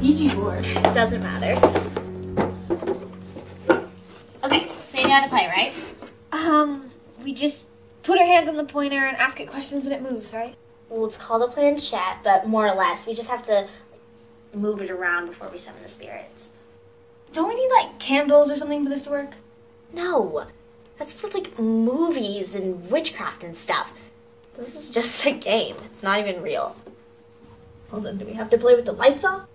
Ouija board? Doesn't matter. Okay, so you know how to play, right? Um, we just put our hands on the pointer and ask it questions and it moves, right? Well, it's called a planchette, but more or less, we just have to move it around before we summon the spirits. Don't we need like candles or something for this to work? No, that's for like movies and witchcraft and stuff. This is just a game. It's not even real. Well, then do we have to play with the lights off?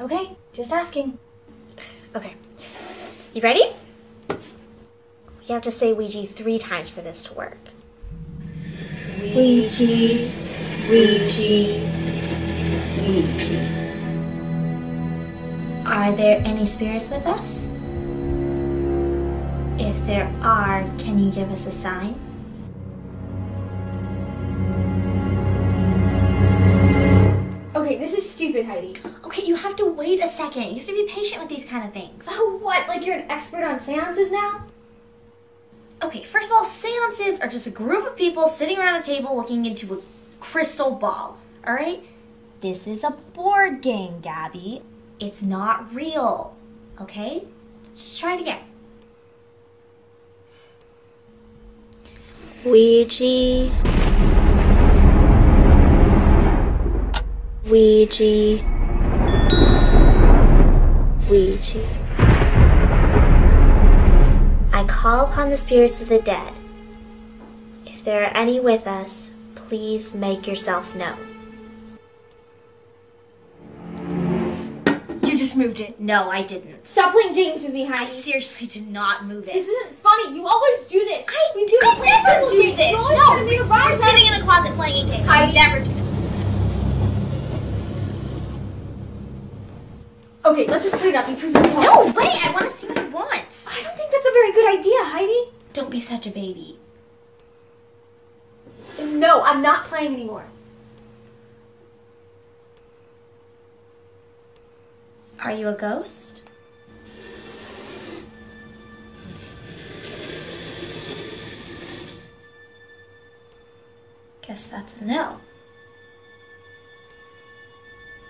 Okay, just asking. Okay, you ready? We have to say Ouija three times for this to work. Ouija, Ouija, Ouija. Are there any spirits with us? If there are, can you give us a sign? Okay, this is stupid, Heidi. Okay, you have to wait a second. You have to be patient with these kind of things. Oh, what? Like you're an expert on seances now? Okay, first of all, seances are just a group of people sitting around a table looking into a crystal ball, all right? This is a board game, Gabby. It's not real, okay? Let's just try it again. Ouija. Ouija. Ouija. I call upon the spirits of the dead. If there are any with us, please make yourself known. You just moved it. No, I didn't. Stop playing games with me, I seriously did not move it. This isn't funny. You always do this. I, we do I it never every do game. this. You always No, try to make a rise you're sitting in a closet playing a game. I never do this. Okay, let's just put it up and prove your point. No, wait, I want to see what he wants. I don't think that's a very good idea, Heidi. Don't be such a baby. No, I'm not playing anymore. Are you a ghost? Guess that's a no.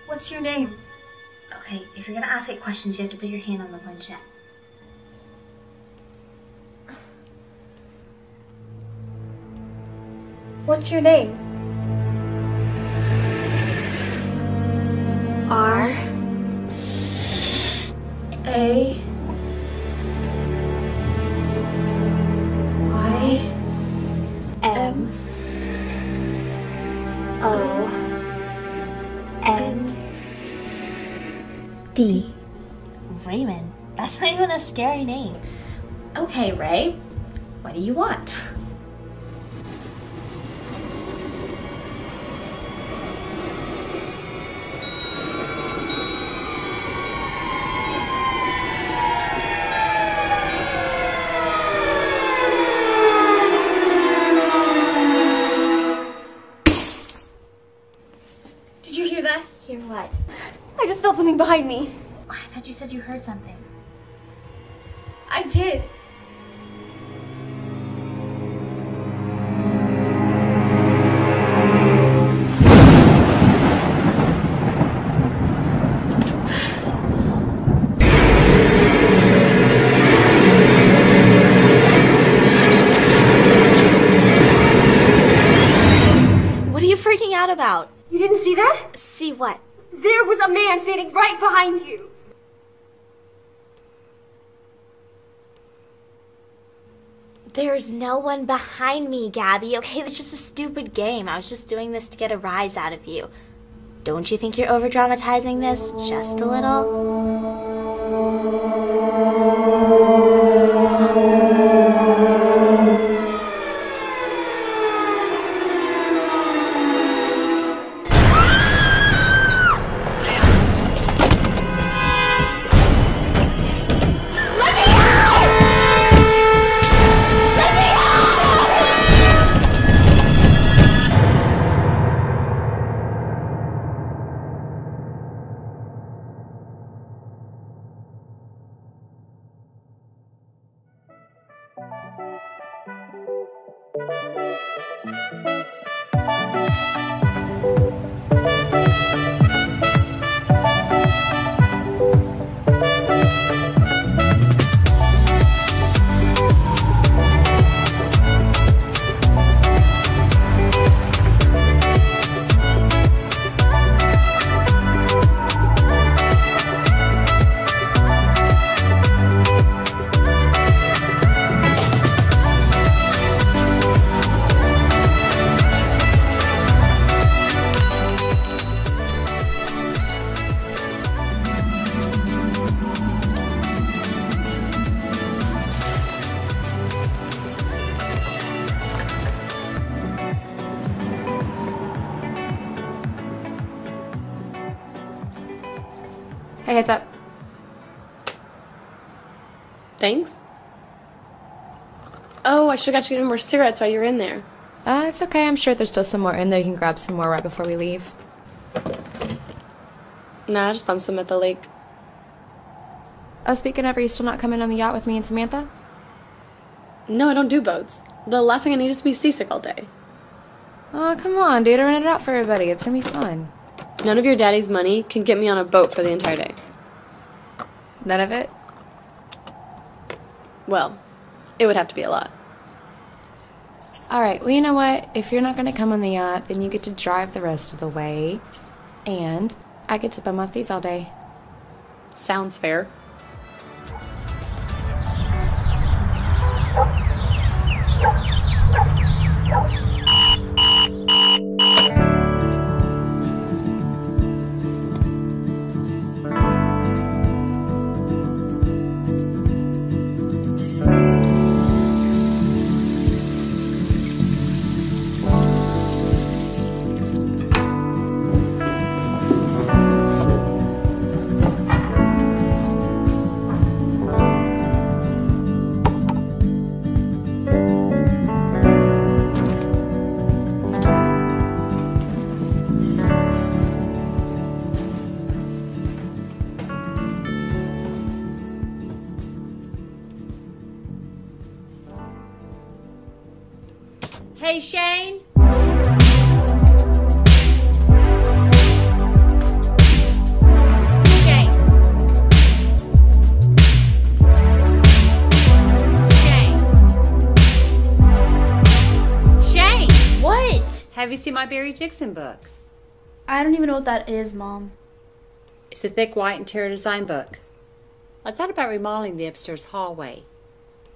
What's your name? Okay, if you're gonna ask it questions, you have to put your hand on the planchette. What's your name? R. A. Y. M. O D. Raymond. That's not even a scary name. Okay, Ray. What do you want? Something behind me. I thought you said you heard something. I did. What are you freaking out about? You didn't see that? See what? There was a man standing right behind you. There's no one behind me, Gabby. Okay, that's just a stupid game. I was just doing this to get a rise out of you. Don't you think you're over dramatizing this just a little? Should have got you more cigarettes while you were in there. Uh, it's okay. I'm sure there's still some more in there. You can grab some more right before we leave. Nah, I just bumped some at the lake. Oh, speaking of, are you still not coming on the yacht with me and Samantha? No, I don't do boats. The last thing I need is to be seasick all day. Oh, come on, dude. I rented it out for everybody. It's gonna be fun. None of your daddy's money can get me on a boat for the entire day. None of it? Well, it would have to be a lot. All right. Well, you know what? If you're not gonna come on the yacht, then you get to drive the rest of the way. And I get to bum off these all day. Sounds fair. Hey, Shane. Shane. Shane. Shane. What? Have you seen my Barry Dixon book? I don't even know what that is, Mom. It's a thick white interior design book. I thought about remodeling the upstairs hallway.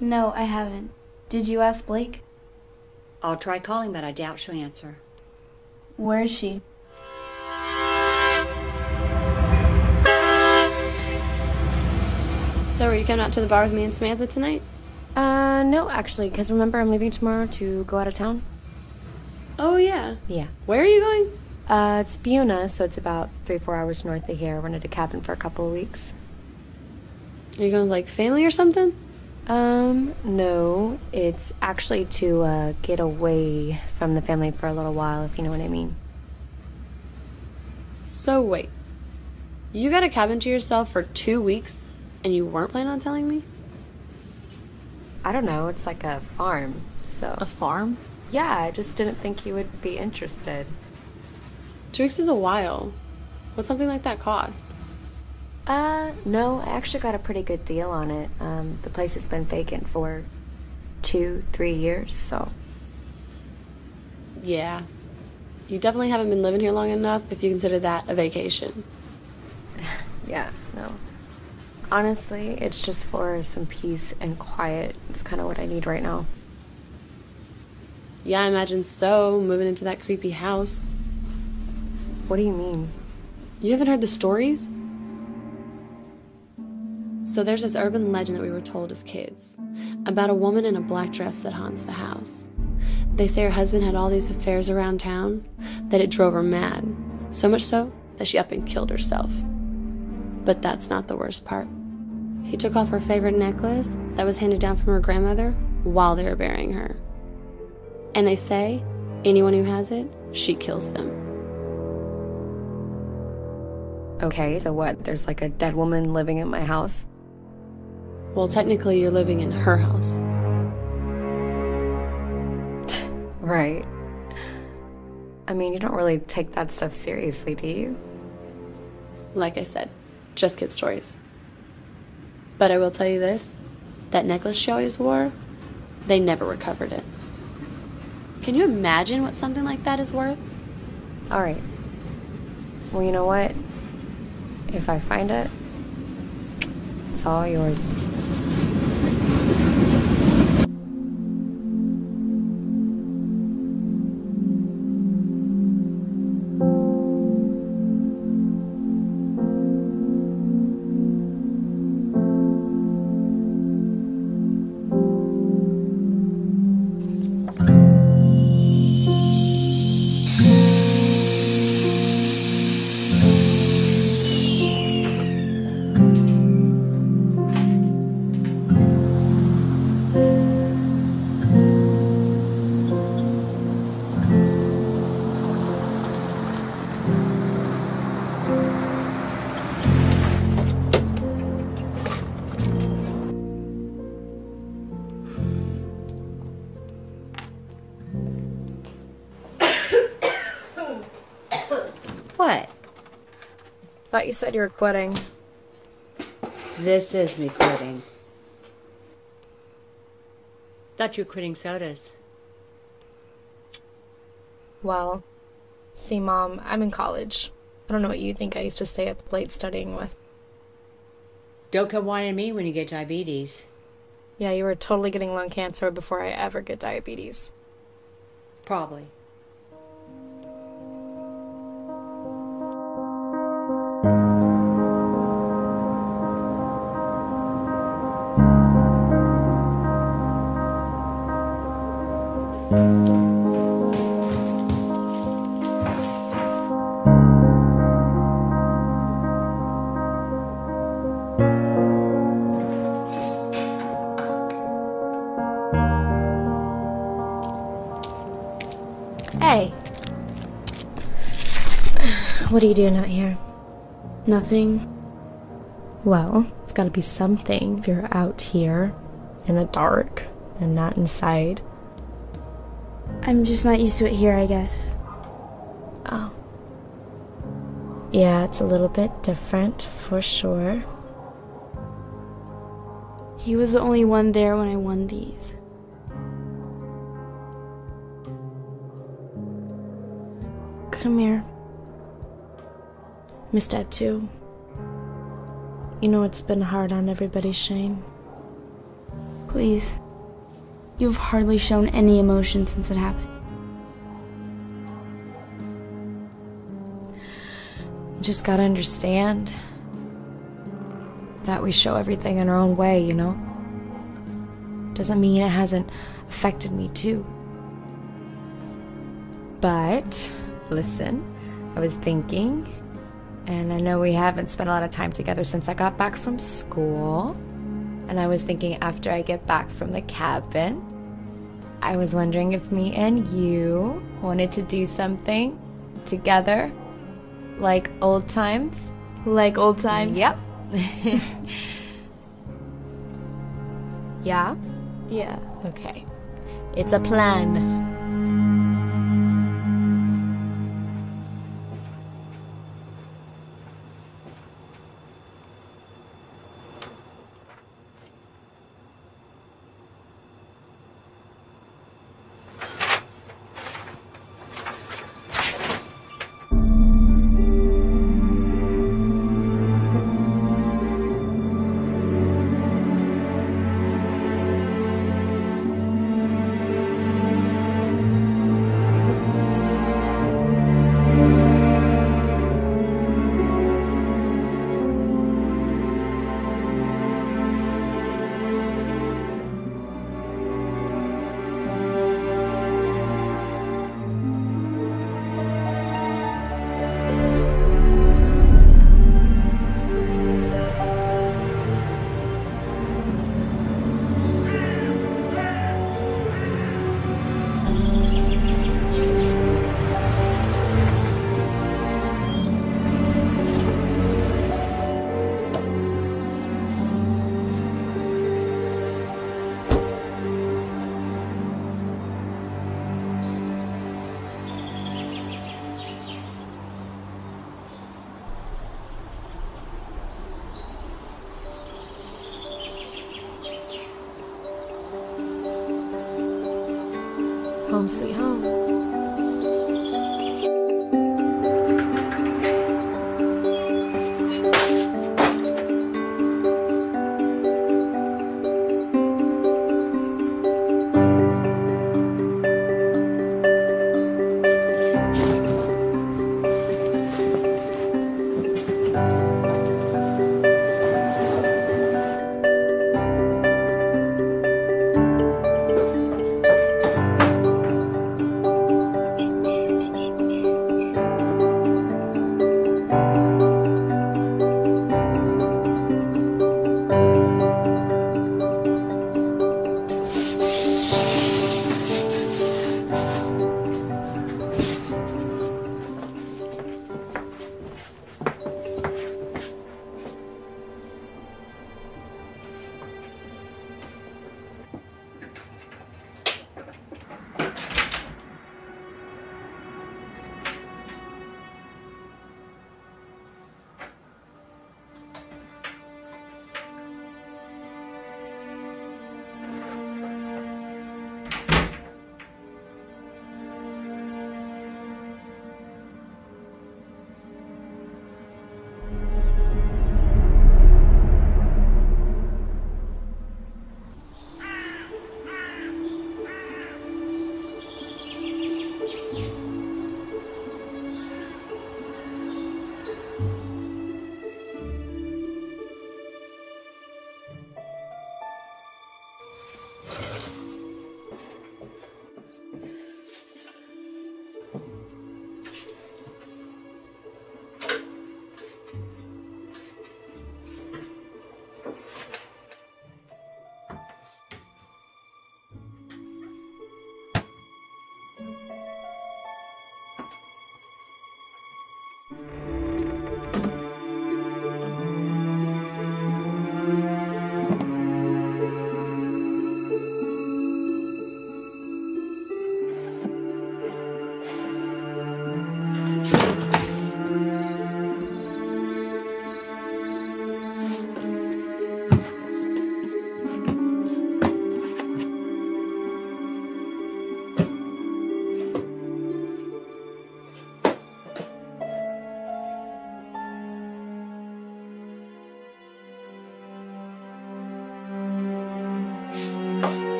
No, I haven't. Did you ask Blake? I'll try calling, but I doubt she'll answer. Where is she? So, are you coming out to the bar with me and Samantha tonight? Uh, no, actually, because remember, I'm leaving tomorrow to go out of town. Oh, yeah. Yeah. Where are you going? Uh, it's Buena, so it's about three, four hours north of here. I Rented a cabin for a couple of weeks. Are you going with, like, family or something? Um, no, it's actually to uh, get away from the family for a little while, if you know what I mean. So, wait. You got a cabin to yourself for two weeks and you weren't planning on telling me? I don't know, it's like a farm, so. A farm? Yeah, I just didn't think you would be interested. Two weeks is a while. What's something like that cost? Uh, no, I actually got a pretty good deal on it. Um, the place has been vacant for two, three years, so. Yeah. You definitely haven't been living here long enough if you consider that a vacation. Yeah, no. Honestly, it's just for some peace and quiet. It's kind of what I need right now. Yeah, I imagine so, moving into that creepy house. What do you mean? You haven't heard the stories? So there's this urban legend that we were told as kids about a woman in a black dress that haunts the house. They say her husband had all these affairs around town that it drove her mad, so much so that she up and killed herself. But that's not the worst part. He took off her favorite necklace that was handed down from her grandmother while they were burying her. And they say anyone who has it, she kills them. Okay, so what? There's like a dead woman living in my house? Well, technically, you're living in her house. Right. I mean, you don't really take that stuff seriously, do you? Like I said, just kid stories. But I will tell you this that necklace she always wore, they never recovered it. Can you imagine what something like that is worth? All right. Well, you know what? If I find it, all yours. Said you were quitting. This is me quitting. Thought you were quitting sodas. Well, see, Mom, I'm in college. I don't know what you think I used to stay up late studying with. Don't come whining me when you get diabetes. Yeah, you were totally getting lung cancer before I ever get diabetes. Probably. Hey! Doing out here? Nothing. Well, it's gotta be something if you're out here in the dark and not inside. I'm just not used to it here, I guess. Oh. Yeah, it's a little bit different for sure. He was the only one there when I won these. Miss Dad, too. You know it's been hard on everybody, Shane. Please. You've hardly shown any emotion since it happened. You just gotta understand that we show everything in our own way, you know? Doesn't mean it hasn't affected me, too. But, listen, I was thinking, and I know we haven't spent a lot of time together since I got back from school. And I was thinking after I get back from the cabin, I was wondering if me and you wanted to do something together, like old times. Like old times? Yep. yeah? Yeah. Okay. It's a plan.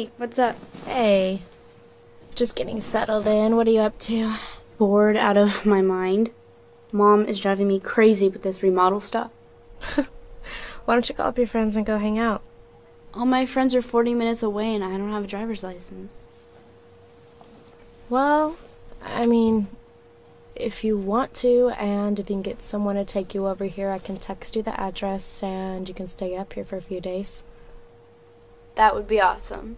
Hey, what's up? Hey. Just getting settled in. What are you up to? Bored out of my mind. Mom is driving me crazy with this remodel stuff. Why don't you call up your friends and go hang out? All my friends are 40 minutes away and I don't have a driver's license. Well, I mean, if you want to, and if you can get someone to take you over here, I can text you the address and you can stay up here for a few days. That would be awesome.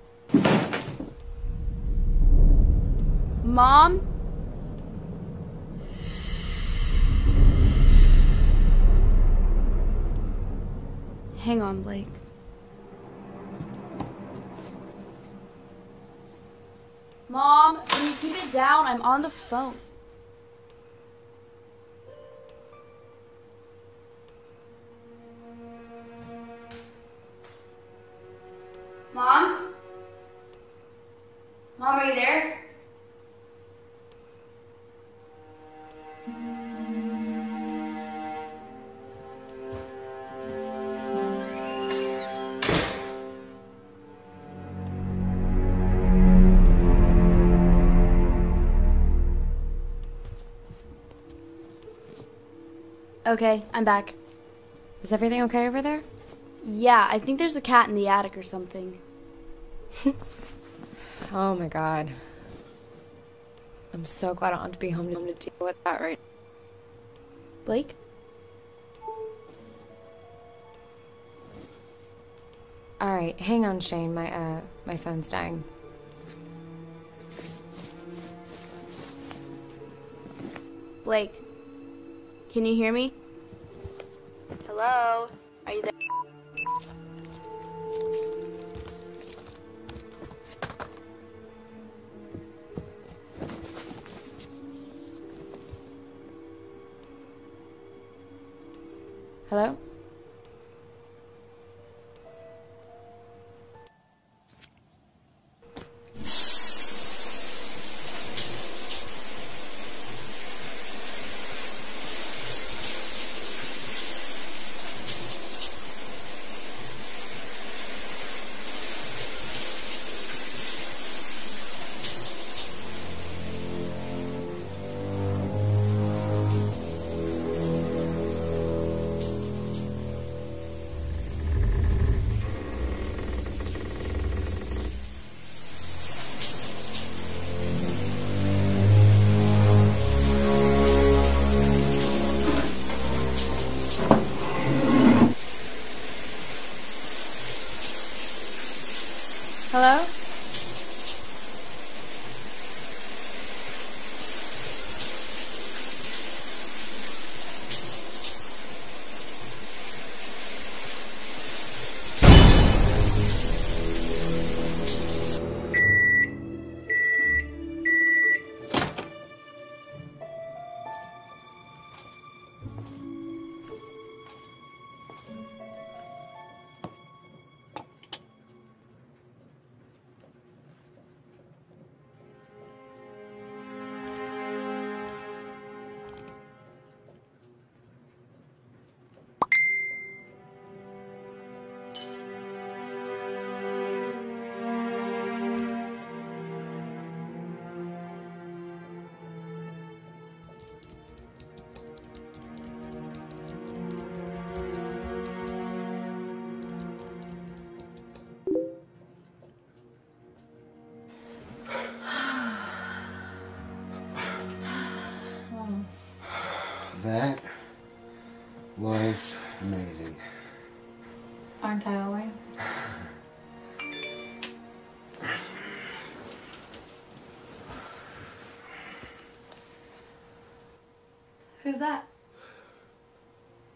Mom? Hang on, Blake. Mom, can you keep it down? I'm on the phone. Mom? Mom, are you there? Okay, I'm back. Is everything okay over there? Yeah, I think there's a cat in the attic or something. Oh my god. I'm so glad I don't have to be home to to deal with that right Blake? Alright, hang on, Shane. My uh my phone's dying. Blake, can you hear me? Hello? Hello?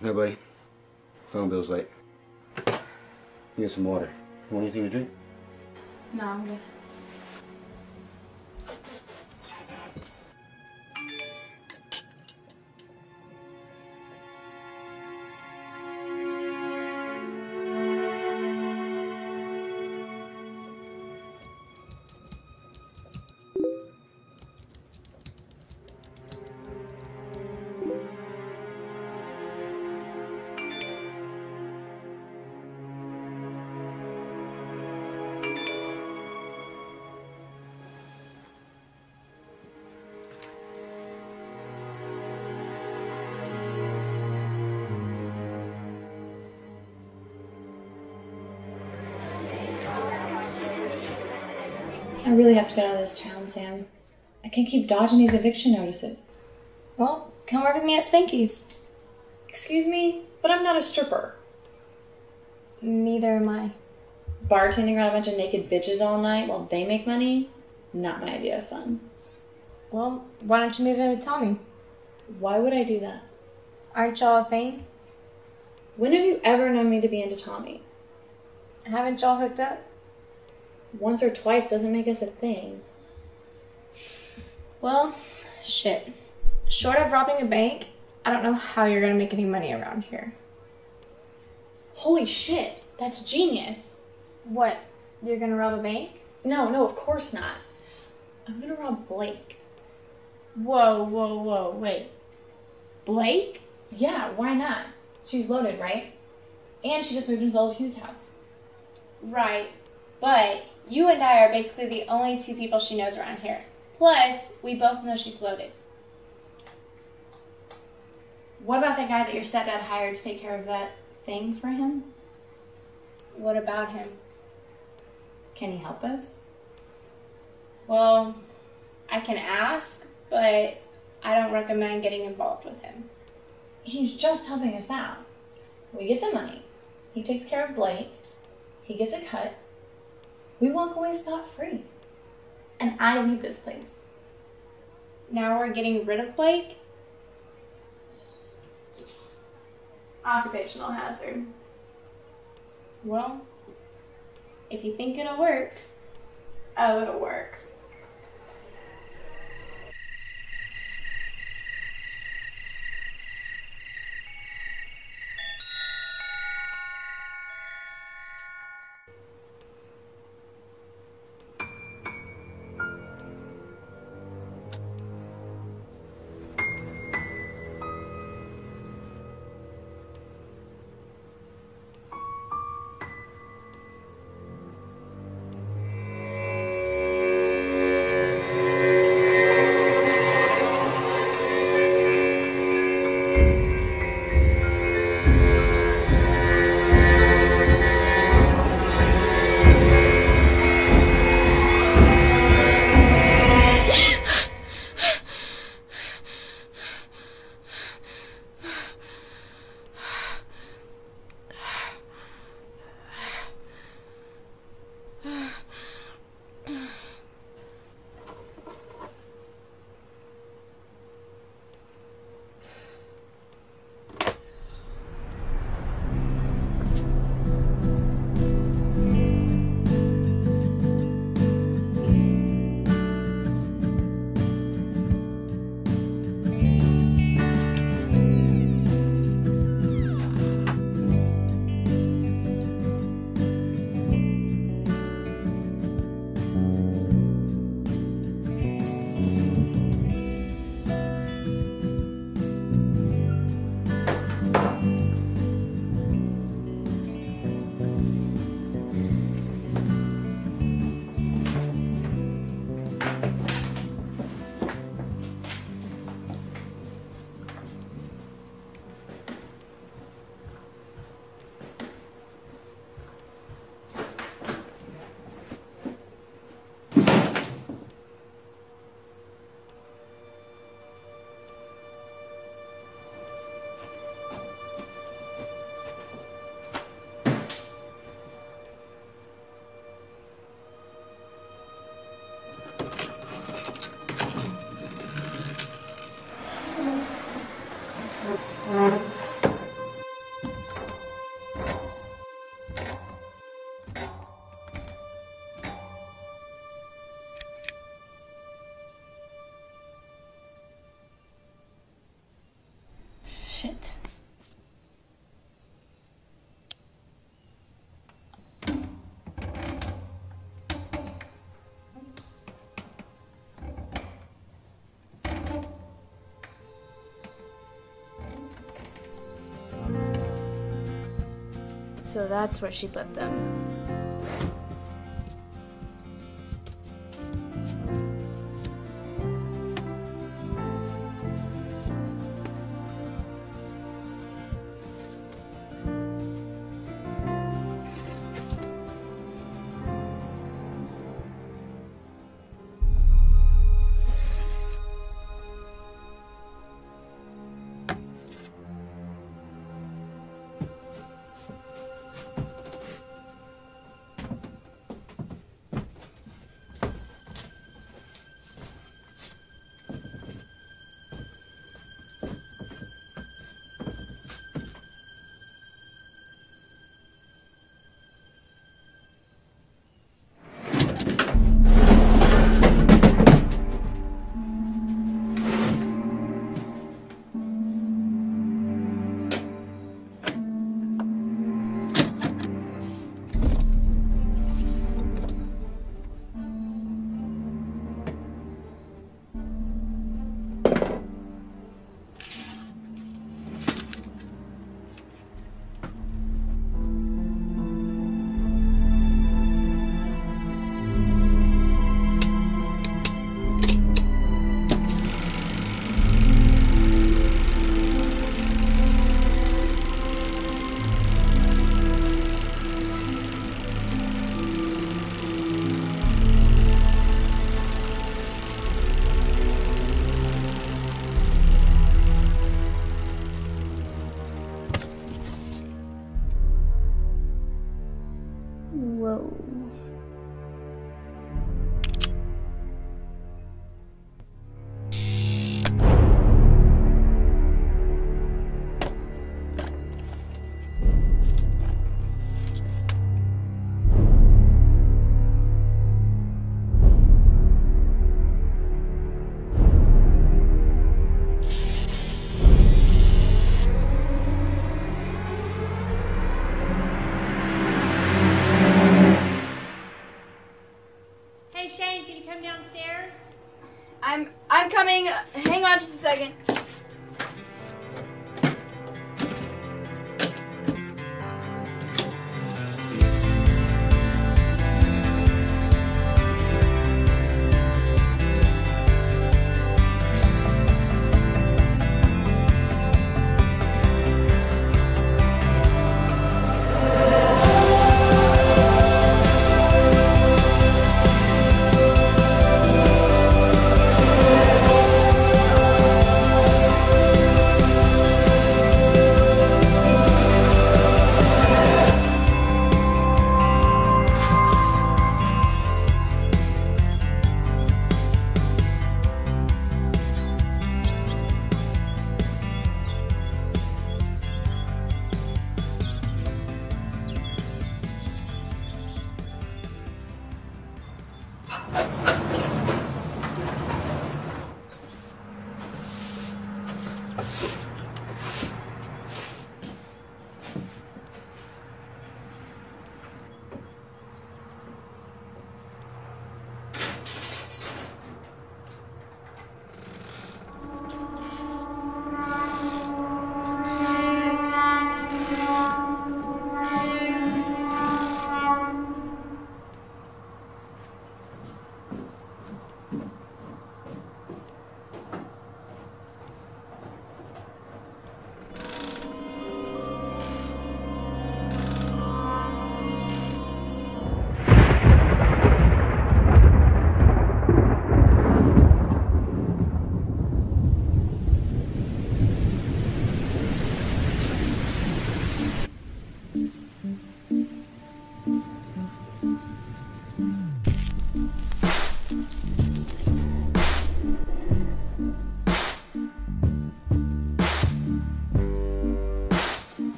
Hey, buddy. Phone bill's late. Get some water. Want anything to drink? No, I'm good. Sam. I can't keep dodging these eviction notices. Well, come work with me at Spanky's. Excuse me, but I'm not a stripper. Neither am I. Bartending around a bunch of naked bitches all night while they make money? Not my idea of fun. Well, why don't you move in with Tommy? Why would I do that? Aren't y'all a thing? When have you ever known me to be into Tommy? Haven't y'all hooked up? Once or twice doesn't make us a thing. Well, shit. Short of robbing a bank, I don't know how you're gonna make any money around here. Holy shit, that's genius. What? You're gonna rob a bank? No, no, of course not. I'm gonna rob Blake. Whoa, whoa, whoa, wait. Blake? Yeah, why not? She's loaded, right? And she just moved into old Hugh's house. Right. But you and I are basically the only two people she knows around here. Plus, we both know she's loaded. What about that guy that your stepdad hired to take care of that thing for him? What about him? Can he help us? Well, I can ask, but I don't recommend getting involved with him. He's just helping us out. We get the money. He takes care of Blake. He gets a cut. We walk away scot free. And I leave this place. Now we're getting rid of Blake? Occupational hazard. Well, if you think it'll work. Oh, it'll work. So that's where she put them.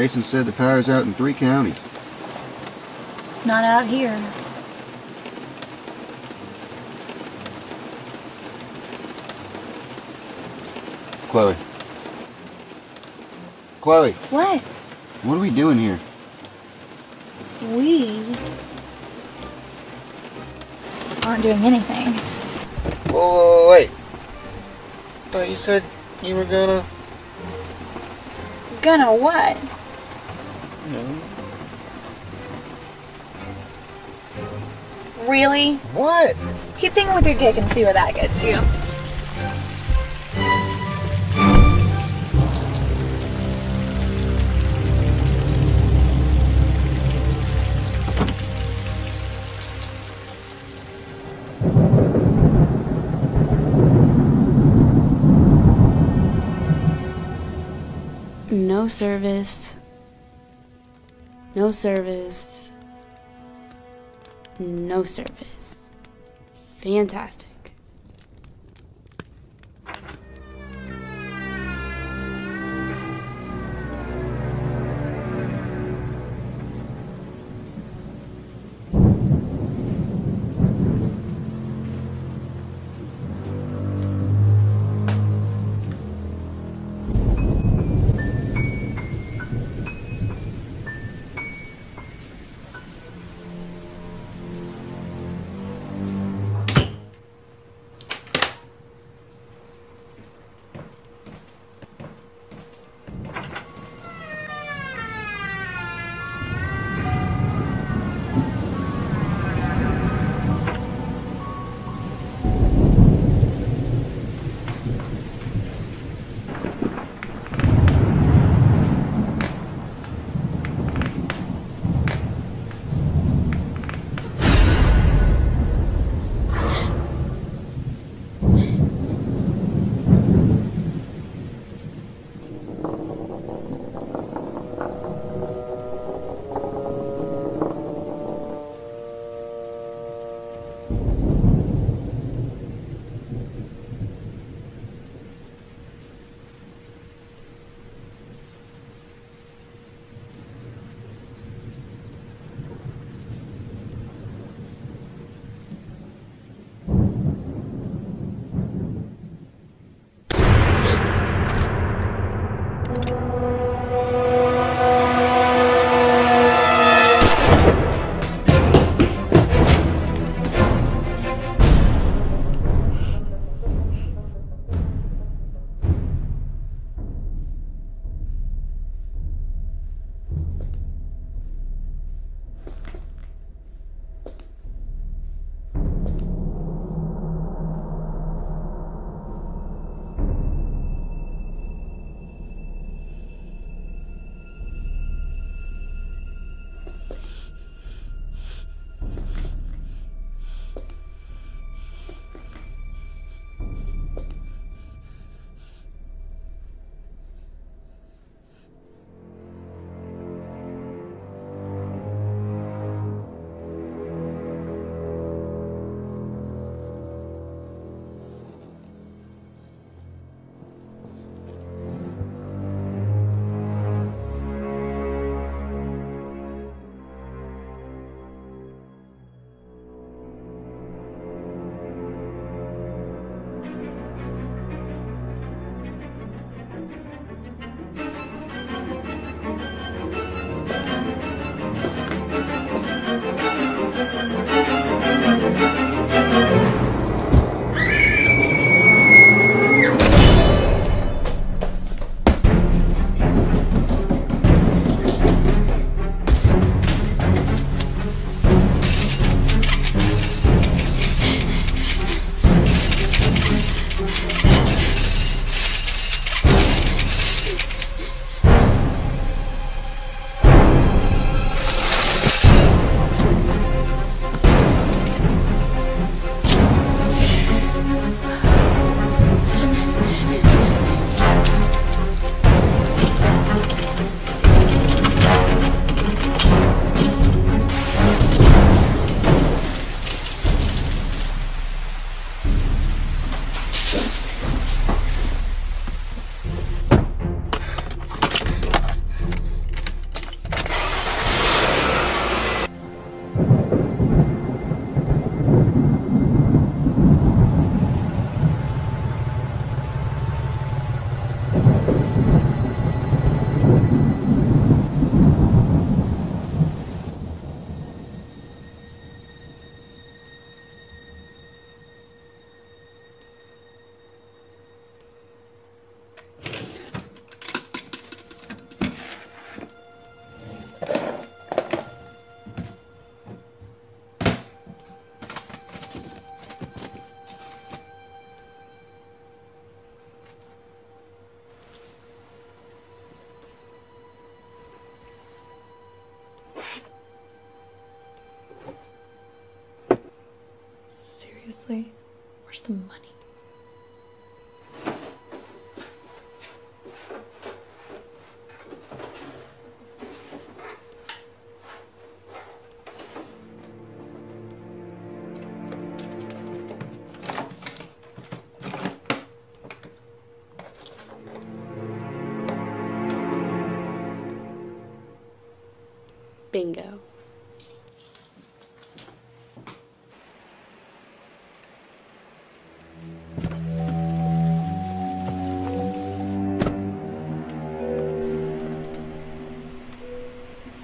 Jason said the power's out in three counties. It's not out here. Chloe. Chloe, What? what are we doing here? We aren't doing anything. Oh, wait. Thought you said you were gonna. Gonna what? Really? What? Keep thinking with your dick and see where that gets you. No service. No service. No service. Fantastic.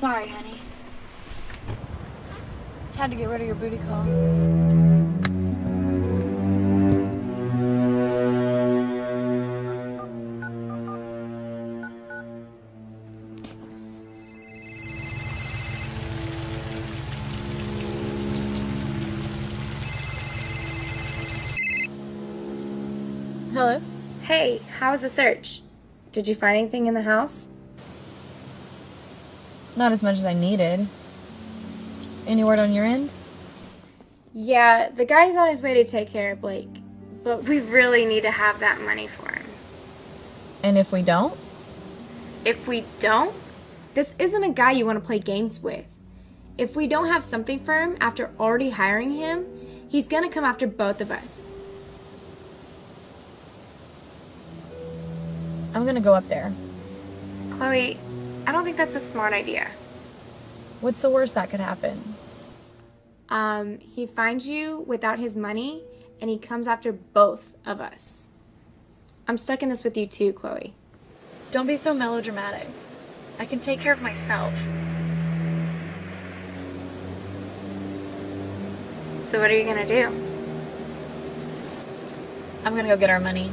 Sorry, honey. Had to get rid of your booty call. Hello? Hey, how was the search? Did you find anything in the house? Not as much as I needed. Any word on your end? Yeah, the guy's on his way to take care of Blake. But we really need to have that money for him. And if we don't? If we don't, this isn't a guy you want to play games with. If we don't have something for him after already hiring him, he's gonna come after both of us. I'm gonna go up there. Chloe, I don't think that's a smart idea. What's the worst that could happen? Um, he finds you without his money, and he comes after both of us. I'm stuck in this with you too, Chloe. Don't be so melodramatic. I can take care of myself. So what are you gonna do? I'm gonna go get our money.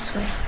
This way.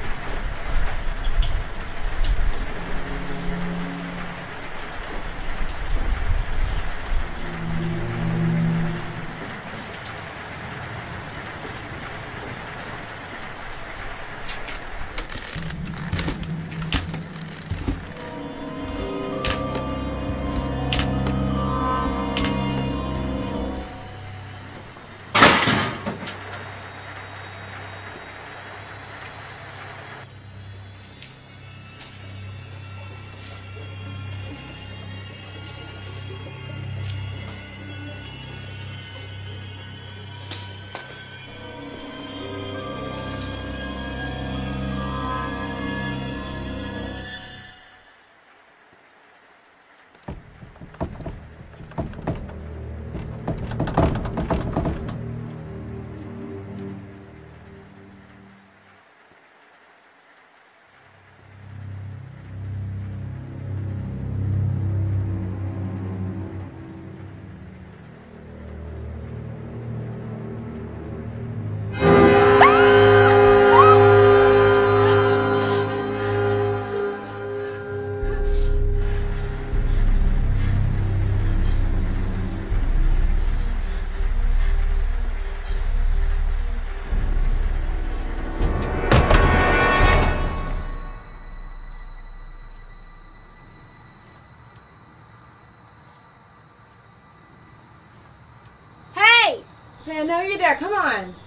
Hey, I know you're there. Come on.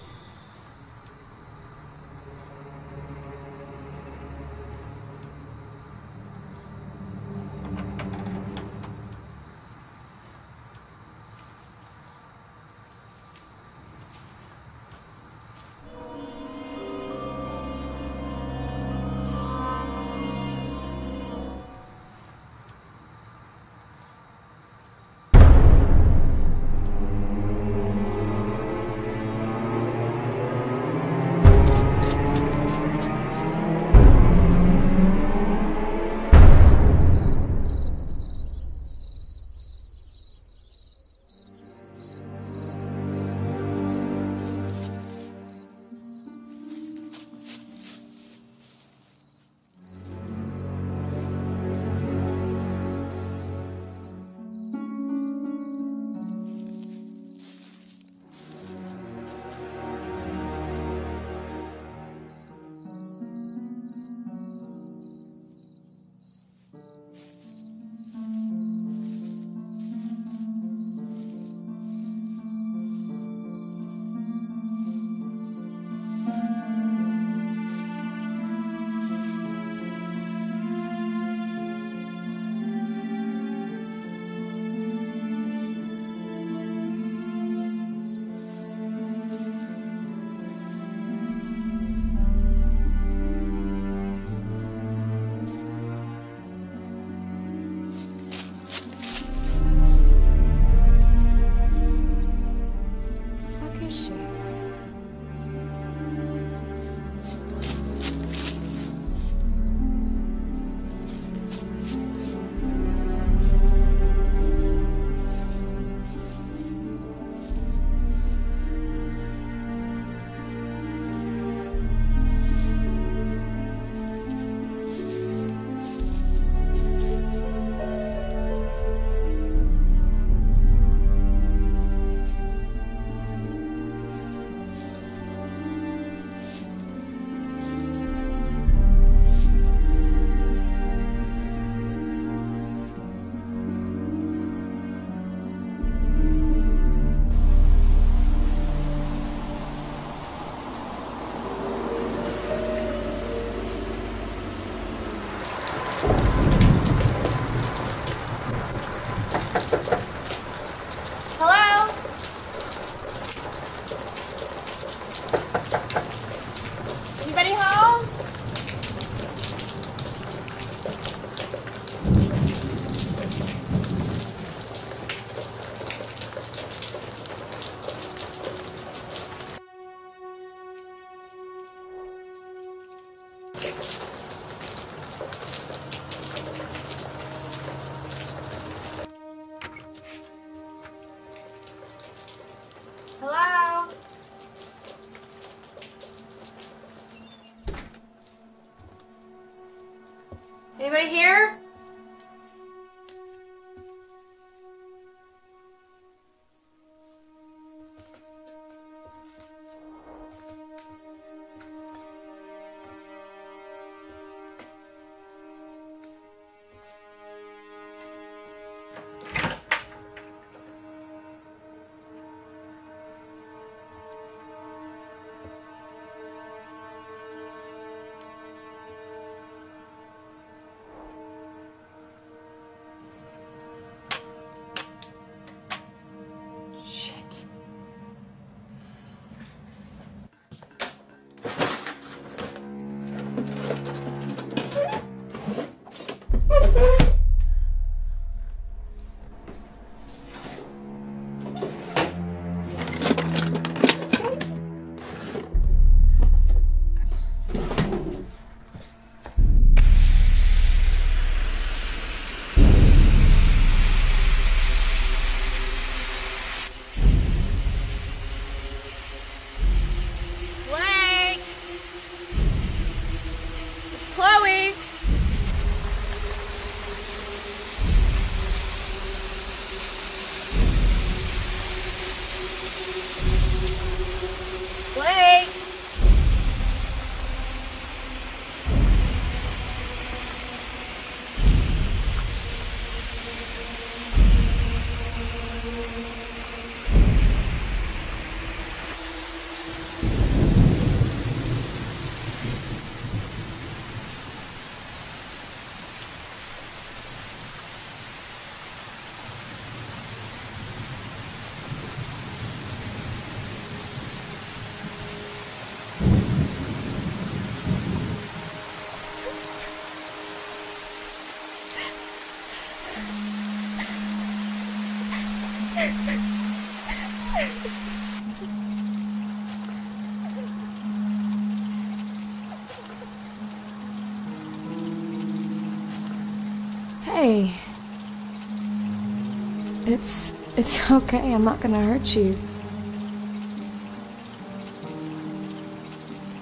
It's okay. I'm not gonna hurt you.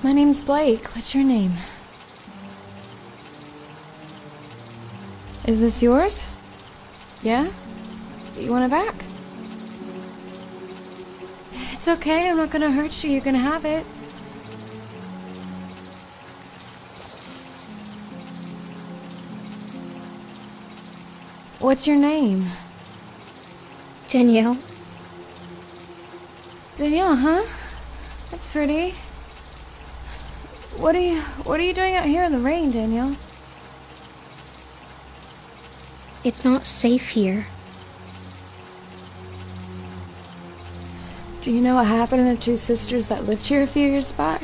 My name's Blake. What's your name? Is this yours? Yeah? You want it back? It's okay. I'm not gonna hurt you. You can have it. What's your name? Danielle. Danielle, huh? That's pretty. What are you what are you doing out here in the rain, Danielle? It's not safe here. Do you know what happened to the two sisters that lived here a few years back?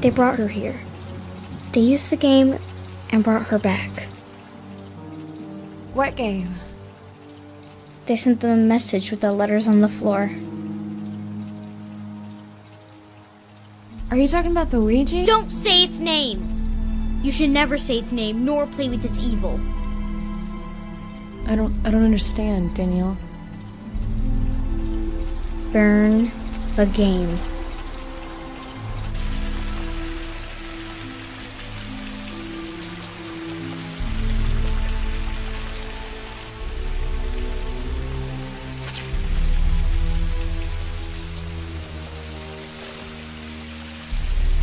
They brought her here. They used the game and brought her back. What game? They sent them a message with the letters on the floor. Are you talking about the Ouija? Don't say its name! You should never say its name, nor play with its evil. I don't I don't understand, Danielle. Burn the game.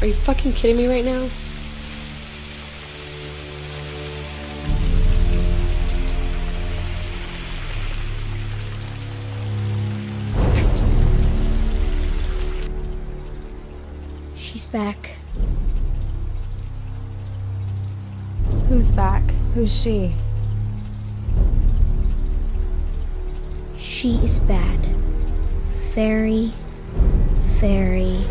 You fucking kidding me right now? She's back. Who's back? Who's she? She is bad. Very, very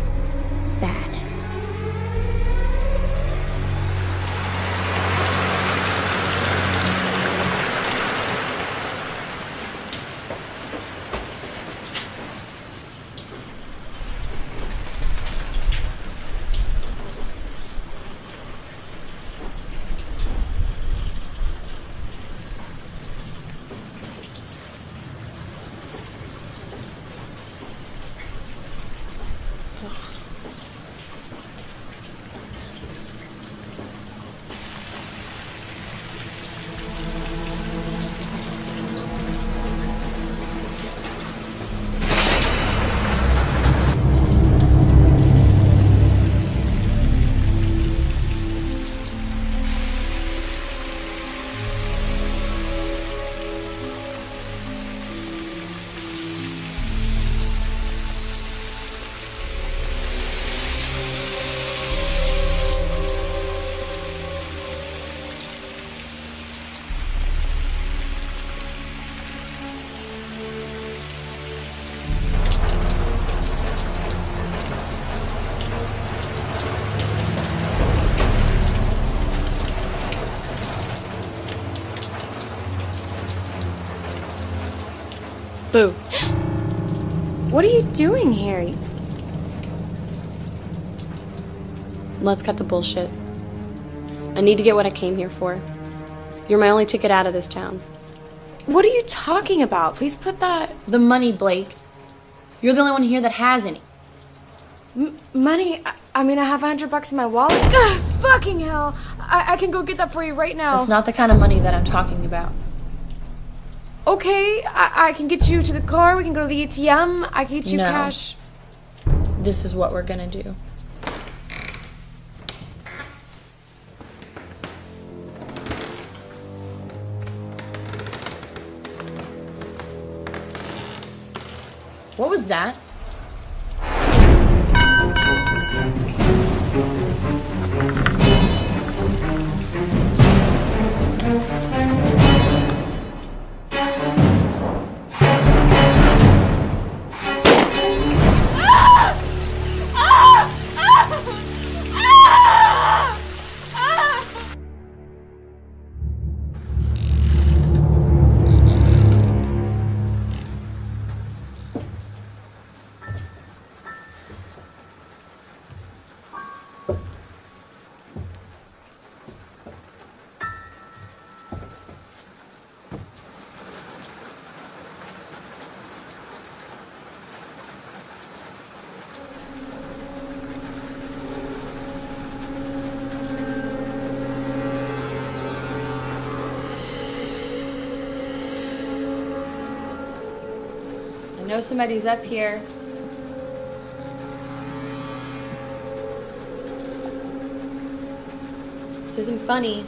doing here? Let's cut the bullshit. I need to get what I came here for. You're my only ticket out of this town. What are you talking about? Please put that The money, Blake. You're the only one here that has any. M- money. I, I mean, I have a hundred bucks in my wallet. Ugh, fucking hell! I, I can go get that for you right now. That's not the kind of money that I'm talking about. Okay, I, I can get you to the car. We can go to the ATM. I can get you No. cash. This is what we're gonna do. What was that? Know somebody's up here. This isn't funny.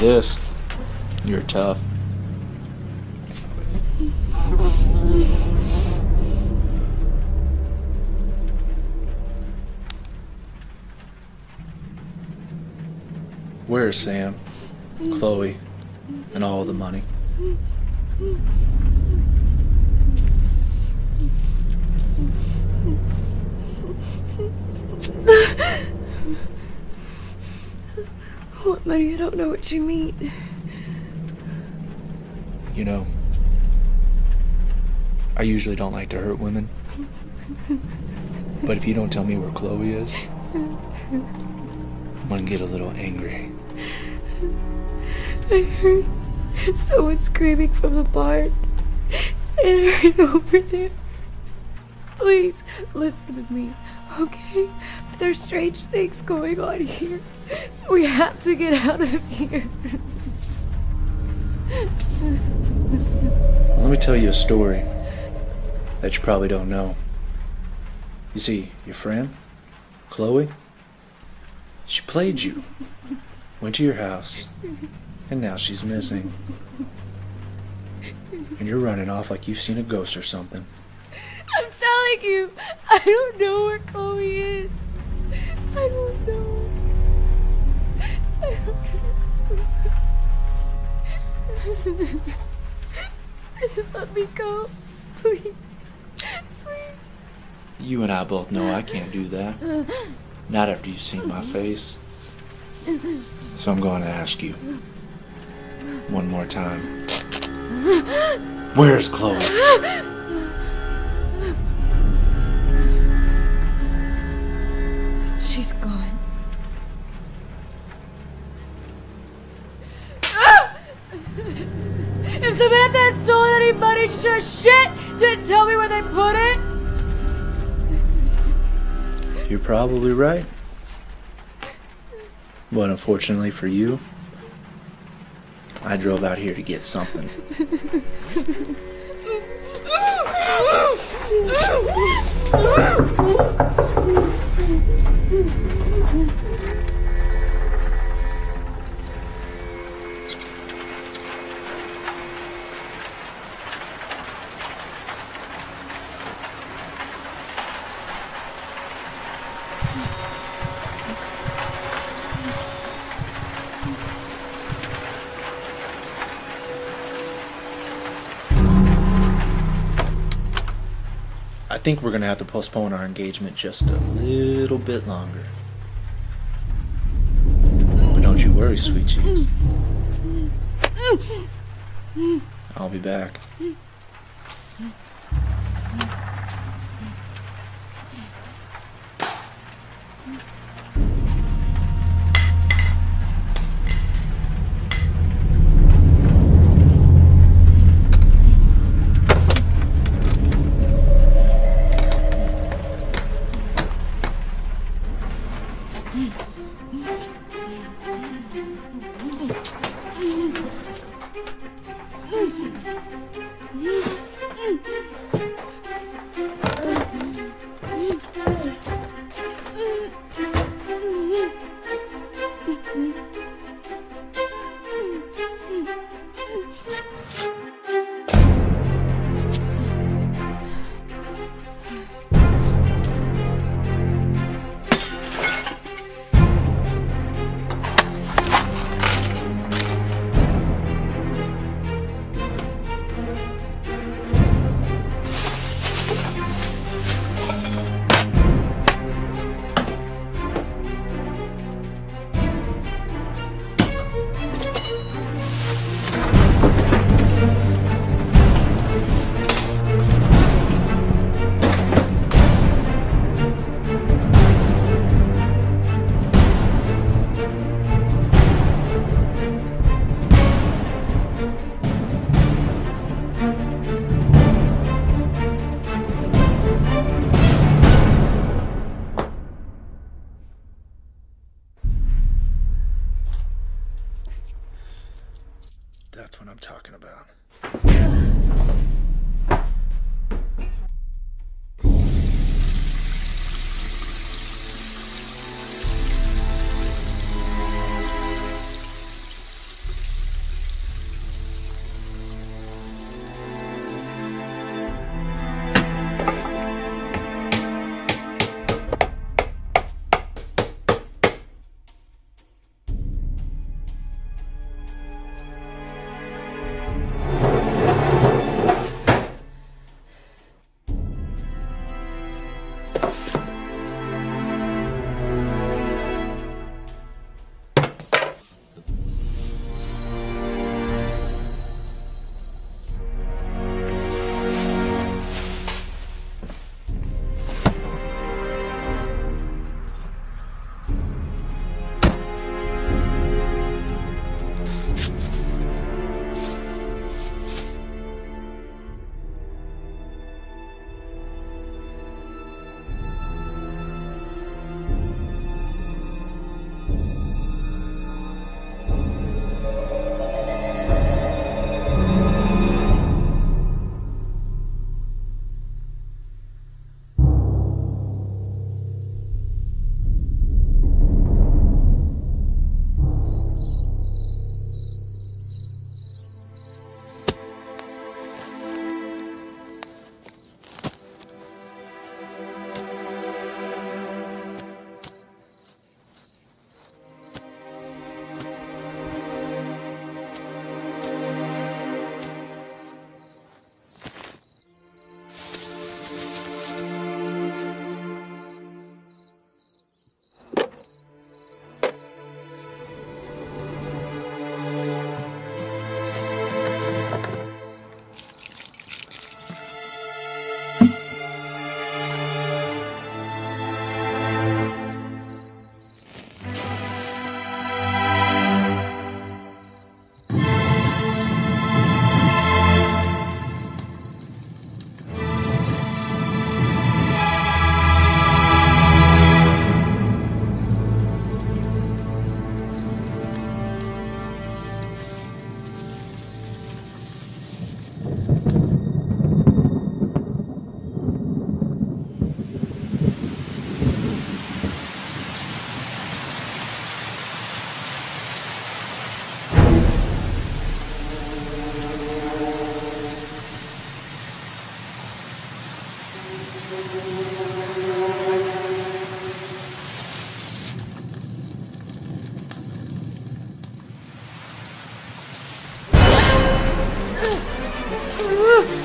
This. You're tough. Where's Sam, Chloe, and all the money? Money? I don't know what you mean. You know, I usually don't like to hurt women. But if you don't tell me where Chloe is, I'm gonna get a little angry. I heard someone screaming from the barn. And I ran over there. Please listen to me, okay? There's strange things going on here. We have to get out of here. Let me tell you a story that you probably don't know. You see, your friend, Chloe, she played you, went to your house, and now she's missing. And you're running off like you've seen a ghost or something. I'm telling you, I don't know where Chloe is. I don't know. I. Just let me go, please. You and I both know I can't do that. Not after you've seen my face. So I'm going to ask you one more time. Where's Chloe? She's gone. Ah! If Samantha had stolen any money, she sure as shit didn't tell me where they put it. You're probably right. But unfortunately for you, I drove out here to get something. Mm-hmm. Think we're gonna have to postpone our engagement just a little bit longer. But don't you worry, sweet cheeks. I'll be back. Ah!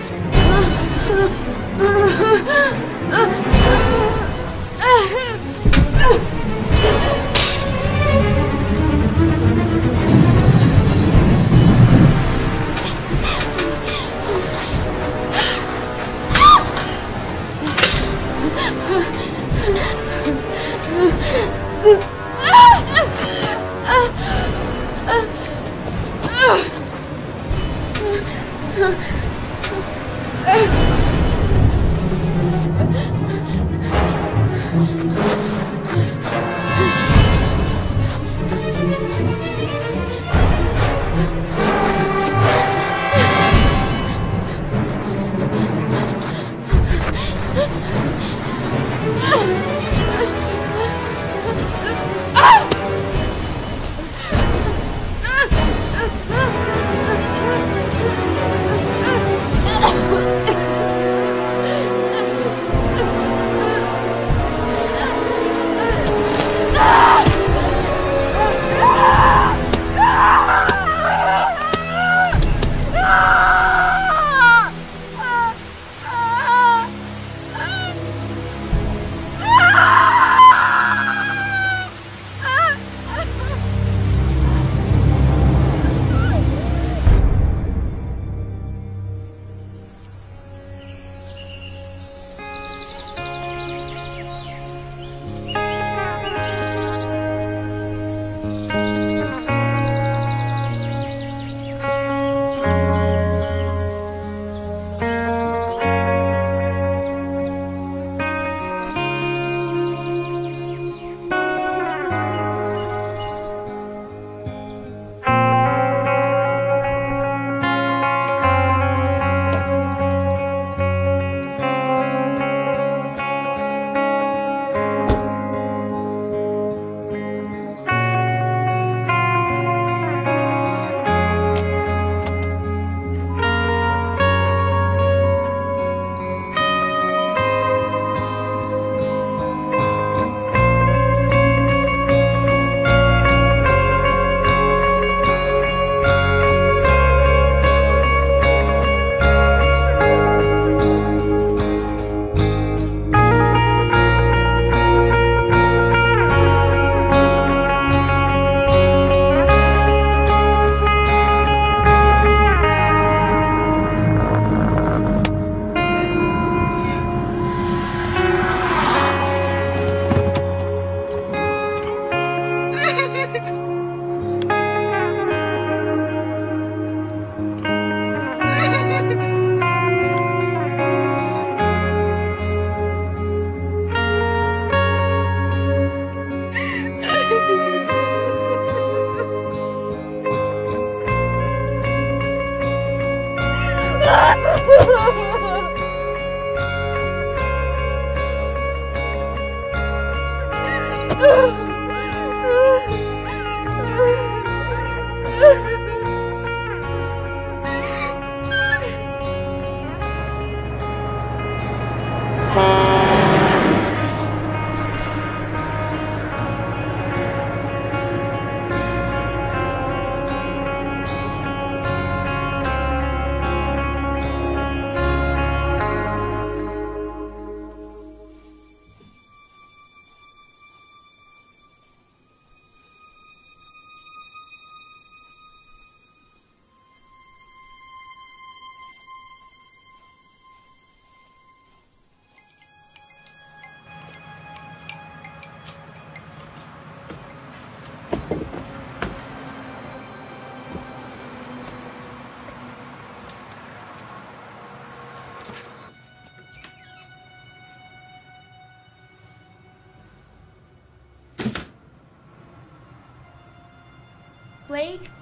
Blake?